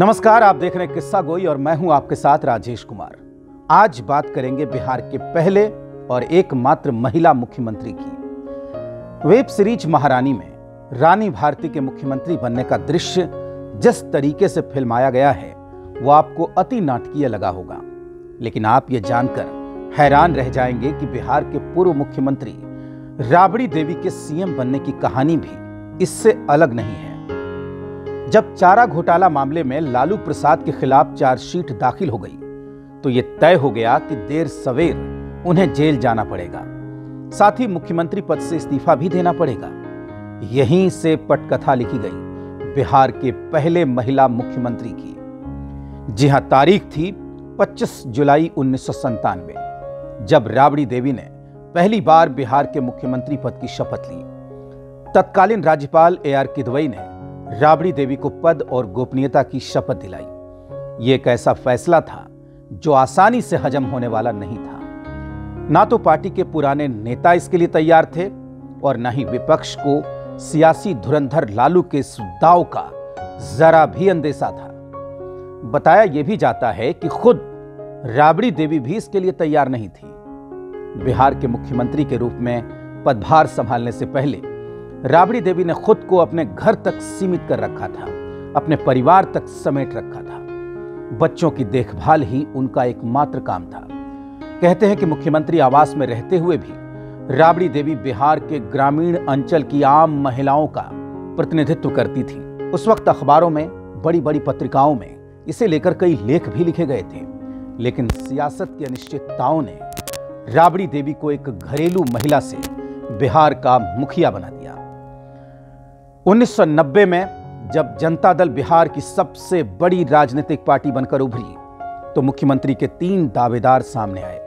नमस्कार, आप देख रहे हैं किस्सा गोई और मैं हूँ आपके साथ राजेश कुमार। आज बात करेंगे बिहार के पहले और एकमात्र महिला मुख्यमंत्री की। वेब सीरीज़ महारानी में रानी भारती के मुख्यमंत्री बनने का दृश्य जिस तरीके से फिल्माया गया है, वो आपको अति नाटकीय लगा होगा। लेकिन आप ये जानकर हैरान रह जाएँगे कि बिहार के पूर्व मुख्यमंत्री राबड़ी देवी के सीएम बनने की कहानी भी इससे अलग नहीं है। जब चारा घोटाला मामले में लालू प्रसाद के खिलाफ चार्जशीट दाखिल हो गई तो यह तय हो गया कि देर सवेर उन्हें जेल जाना पड़ेगा। साथ ही मुख्यमंत्री पद से इस्तीफा भी देना पड़ेगा। यहीं से पटकथा लिखी गई, बिहार के पहले महिला मुख्यमंत्री की। जी हाँ, तारीख थी 25 जुलाई उन्नीस जब राबड़ी देवी ने पहली बार बिहार के मुख्यमंत्री पद की शपथ ली। तत्कालीन राज्यपाल ए आर किदवई ने राबड़ी देवी को पद और गोपनीयता की शपथ दिलाई। ये एक ऐसा फैसला था जो आसानी से हजम होने वाला नहीं था। ना तो पार्टी के पुराने नेता इसके लिए तैयार थे और न ही विपक्ष को सियासी धुरंधर लालू के इस दाव का जरा भी अंदेशा था। बताया यह भी जाता है कि खुद राबड़ी देवी भी इसके लिए तैयार नहीं थी। बिहार के मुख्यमंत्री के रूप में पदभार संभालने से पहले राबड़ी देवी ने खुद को अपने घर तक सीमित कर रखा था, अपने परिवार तक समेट रखा था। बच्चों की देखभाल ही उनका एकमात्र काम था। कहते हैं कि मुख्यमंत्री आवास में रहते हुए भी राबड़ी देवी बिहार के ग्रामीण अंचल की आम महिलाओं का प्रतिनिधित्व करती थी। उस वक्त अखबारों में बड़ी बड़ी पत्रिकाओं में इसे लेकर कई लेख भी लिखे गए थे। लेकिन सियासत की अनिश्चितताओं ने राबड़ी देवी को एक घरेलू महिला से बिहार का मुखिया बना 1990 में जब जनता दल बिहार की सबसे बड़ी राजनीतिक पार्टी बनकर उभरी तो मुख्यमंत्री के तीन दावेदार सामने आए।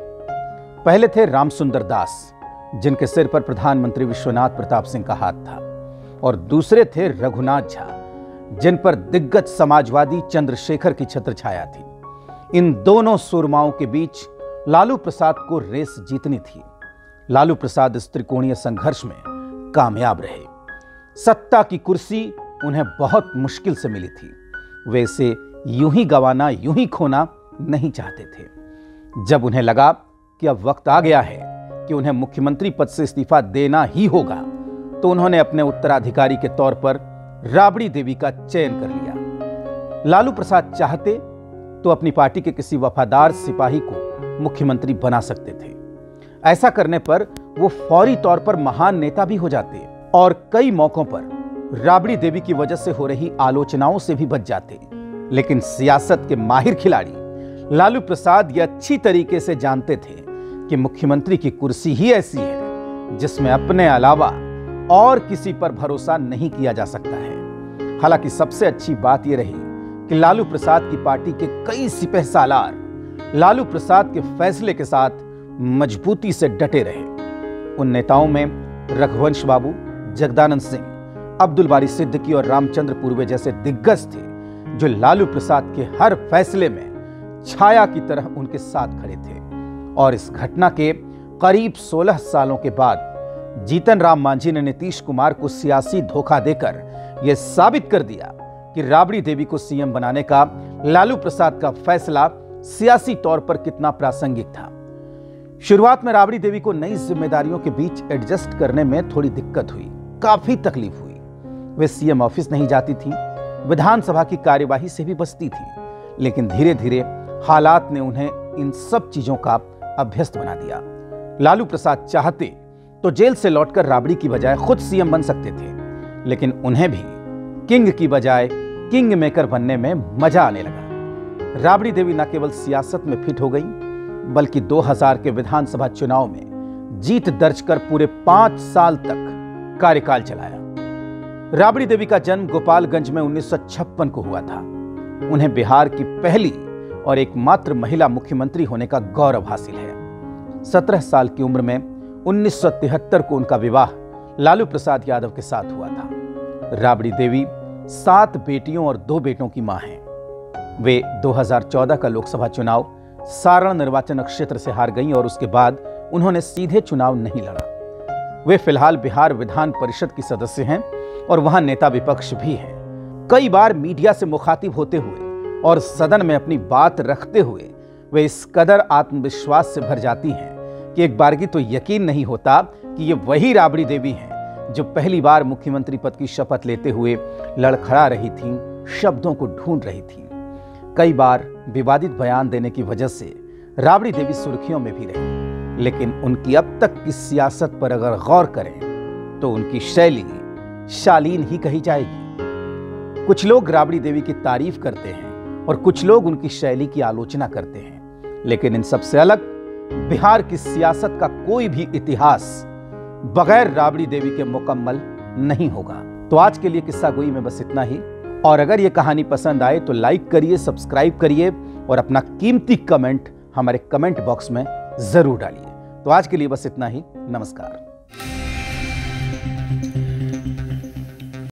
पहले थे रामसुंदर दास, जिनके सिर पर प्रधानमंत्री विश्वनाथ प्रताप सिंह का हाथ था, और दूसरे थे रघुनाथ झा, जिन पर दिग्गज समाजवादी चंद्रशेखर की छत्र छाया थी। इन दोनों सुरमाओं के बीच लालू प्रसाद को रेस जीतनी थी। लालू प्रसाद इस त्रिकोणीय संघर्ष में कामयाब रहे। सत्ता की कुर्सी उन्हें बहुत मुश्किल से मिली थी। वे इसे यूँ ही गवाना, यूँ ही खोना नहीं चाहते थे। जब उन्हें लगा कि अब वक्त आ गया है कि उन्हें मुख्यमंत्री पद से इस्तीफा देना ही होगा तो उन्होंने अपने उत्तराधिकारी के तौर पर राबड़ी देवी का चयन कर लिया। लालू प्रसाद चाहते तो अपनी पार्टी के किसी वफादार सिपाही को मुख्यमंत्री बना सकते थे। ऐसा करने पर वो फौरी तौर पर महान नेता भी हो जाते। और कई मौकों पर राबड़ी देवी की वजह से हो रही आलोचनाओं से भी बच जाते। लेकिन सियासत के माहिर खिलाड़ी लालू प्रसाद ये अच्छी तरीके से जानते थे कि मुख्यमंत्री की कुर्सी ही ऐसी है, जिसमें अपने अलावा और किसी पर भरोसा नहीं किया जा सकता है। हालाँकि सबसे अच्छी बात यह रही कि लालू प्रसाद की पार्टी के कई सिपह सालार लालू प्रसाद के फैसले के साथ मजबूती से डटे रहे। उन नेताओं में रघुवंश बाबू जगदानंद सिंह, अब्दुल बारी सिद्दीकी और रामचंद्र पूर्वे जैसे दिग्गज थे, जो लालू प्रसाद के हर फैसले में छाया की तरह उनके साथ खड़े थे। और इस घटना के करीब 16 सालों के बाद जीतन राम मांझी ने नीतीश कुमार को सियासी धोखा देकर यह साबित कर दिया कि राबड़ी देवी को सीएम बनाने का, लालू प्रसाद का फैसला सियासी तौर पर कितना प्रासंगिक था। शुरुआत में राबड़ी देवी को नई जिम्मेदारियों के बीच एडजस्ट करने में थोड़ी दिक्कत हुई। काफ़ी तकलीफ़ हुई। वे सीएम ऑफ़िस नहीं जाती थी, विधानसभा की कार्यवाही से भी बचती थी, लेकिन धीरे धीरे हालात ने उन्हें इन सब चीज़ों का अभ्यस्त बना दिया। लालू प्रसाद चाहते तो जेल से लौटकर राबड़ी की बजाय खुद सीएम बन सकते थे, लेकिन उन्हें भी किंग की बजाय किंग मेकर बनने में मज़ा आने लगा। राबड़ी देवी न केवल सियासत में फिट हो गई, बल्कि 2000 के विधानसभा चुनाव में जीत दर्ज कर पूरे पाँच साल तक कार्यकाल चलाया। राबड़ी देवी का जन्म गोपालगंज में 1956 को हुआ था। उन्हें बिहार की पहली और एकमात्र महिला मुख्यमंत्री होने का गौरव हासिल है। सत्रह साल की उम्र में 1973 को उनका विवाह लालू प्रसाद यादव के साथ हुआ था। राबड़ी देवी सात बेटियों और दो बेटों की माँ हैं। वे 2014 का लोकसभा चुनाव सारण निर्वाचन क्षेत्र से हार गईं और उसके बाद उन्होंने सीधे चुनाव नहीं लड़ा। वे फ़िलहाल बिहार विधान परिषद की सदस्य हैं और वहाँ नेता विपक्ष भी हैं कई बार मीडिया से मुखातिब होते हुए और सदन में अपनी बात रखते हुए वे इस कदर आत्मविश्वास से भर जाती हैं कि एक बार की तो यकीन नहीं होता कि ये वही राबड़ी देवी हैं जो पहली बार मुख्यमंत्री पद की शपथ लेते हुए लड़खड़ा रही थीं, शब्दों को ढूंढ रही थीं। कई बार विवादित बयान देने की वजह से राबड़ी देवी सुर्खियों में भी रही लेकिन उनकी अब तक की सियासत पर अगर गौर करें तो उनकी शैली शालीन ही कही जाएगी। कुछ लोग राबड़ी देवी की तारीफ़ करते हैं और कुछ लोग उनकी शैली की आलोचना करते हैं। लेकिन इन सबसे अलग, बिहार की सियासत का कोई भी इतिहास बगैर राबड़ी देवी के मुकम्मल नहीं होगा। तो आज के लिए किस्सा गोई में बस इतना ही। और अगर ये कहानी पसंद आए तो लाइक करिए, सब्सक्राइब करिए और अपना कीमती कमेंट हमारे कमेंट बॉक्स में ज़रूर डालिए। तो आज के लिए बस इतना ही। नमस्कार।